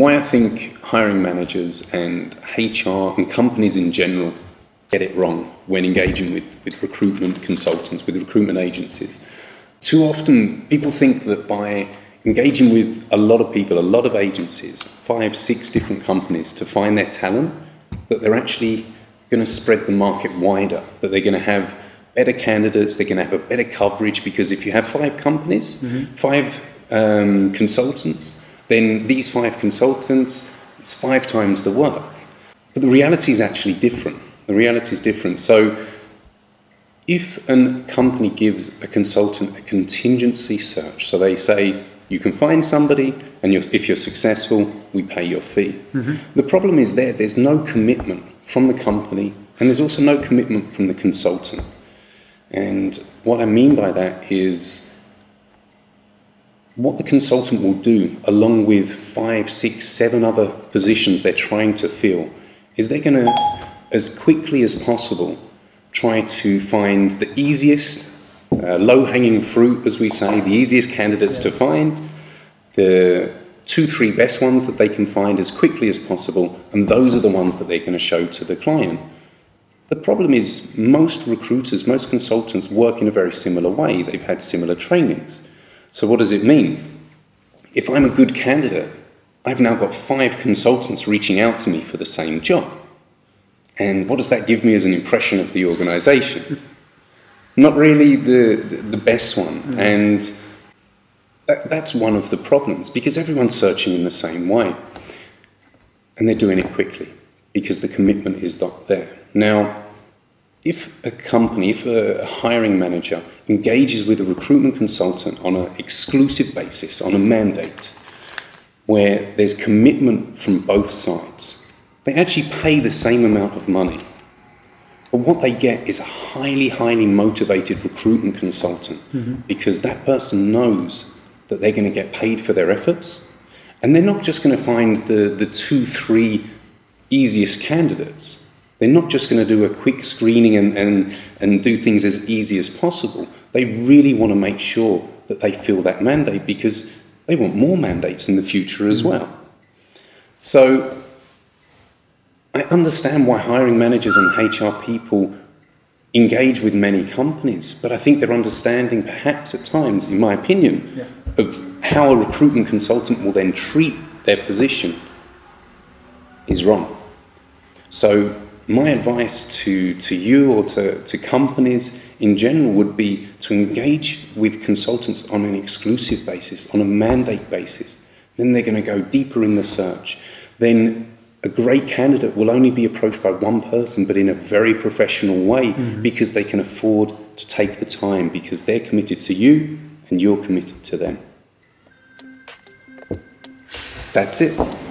why I think hiring managers and HR and companies in general get it wrong when engaging with, with recruitment consultants, with recruitment agencies. Too often, people think that by engaging with a lot of people, a lot of agencies, five, six different companies to find their talent, that they're actually going to spread the market wider, that they're going to have better candidates, they're going to have a better coverage because if you have five companies, mm-hmm. five um, consultants, then these five consultants, it's five times the work. But the reality is actually different. The reality is different. So if a company gives a consultant a contingency search, so they say, you can find somebody, and you're, if you're successful, we pay your fee. Mm-hmm. The problem is there, there's no commitment from the company, and there's also no commitment from the consultant. And what I mean by that is what the consultant will do, along with five, six, seven other positions they're trying to fill, is they're going to, as quickly as possible, try to find the easiest, uh, low hanging fruit, as we say, the easiest candidates to find, the two, three best ones that they can find as quickly as possible, and those are the ones that they're going to show to the client. The problem is, most recruiters, most consultants work in a very similar way. They've had similar trainings. So, what does it mean? If I'm a good candidate, I've now got five consultants reaching out to me for the same job. And what does that give me as an impression of the organization? Not really the, the, the best one. Mm. And that, that's one of the problems because everyone's searching in the same way. And they're doing it quickly because the commitment is not there. Now, if a company, if a hiring manager engages with a recruitment consultant on an exclusive basis, on a mandate, where there's commitment from both sides, they actually pay the same amount of money. But what they get is a highly, highly motivated recruitment consultant mm-hmm. because that person knows that they're going to get paid for their efforts. And they're not just going to find the, the two, three easiest candidates they're not just going to do a quick screening and, and, and do things as easy as possible. They really want to make sure that they fill that mandate because they want more mandates in the future as mm. well. So I understand why hiring managers and HR people engage with many companies, but I think they're understanding perhaps at times, in my opinion, yeah. of how a recruitment consultant will then treat their position is wrong. So my advice to, to you or to, to companies in general would be to engage with consultants on an exclusive basis, on a mandate basis. Then they're going to go deeper in the search. Then a great candidate will only be approached by one person, but in a very professional way mm-hmm. because they can afford to take the time because they're committed to you and you're committed to them. That's it.